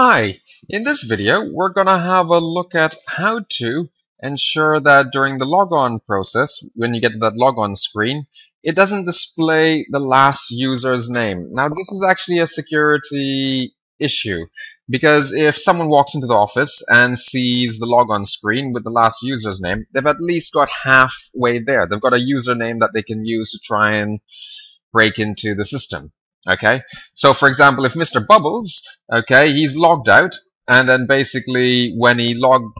Hi, in this video we're to have a look at how to ensure that during the logon process, when you get to that logon screen, it doesn't display the last user's name. Now this is actually a security issue because if someone walks into the office and sees the logon screen with the last user's name, they've at least got halfway there. They've got a username that they can use to try and break into the system. Okay, so for example, if Mr. Bubbles, okay, he's logged out, and then basically when he logged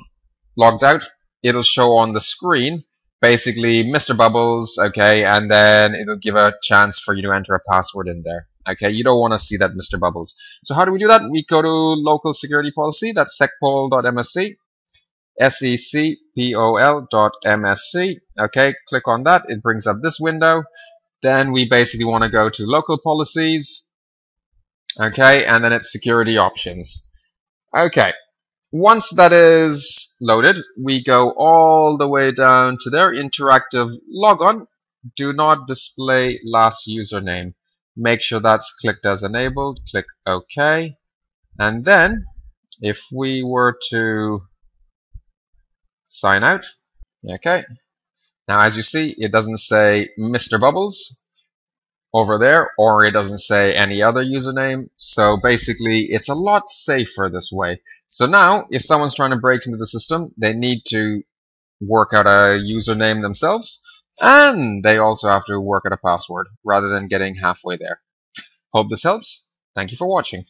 logged out, it'll show on the screen basically Mr. Bubbles, okay, and then it'll give a chance for you to enter a password in there. Okay, you don't want to see that Mr. Bubbles. So how do we do that? We go to local security policy, that's secpol.msc, S-E-C-P-O-L.msc. Okay, click on that. It brings up this window. Then we basically want to go to local policies. Okay, and then it's security options. Okay, once that is loaded, we go all the way down to their interactive logon. Do not display last username. Make sure that's clicked as enabled. Click OK. And then, if we were to sign out, okay, now, as you see, it doesn't say Mr. Bubbles over there, or it doesn't say any other username. So basically, it's a lot safer this way. So now, if someone's trying to break into the system, they need to work out a username themselves, and they also have to work out a password, rather than getting halfway there. Hope this helps. Thank you for watching.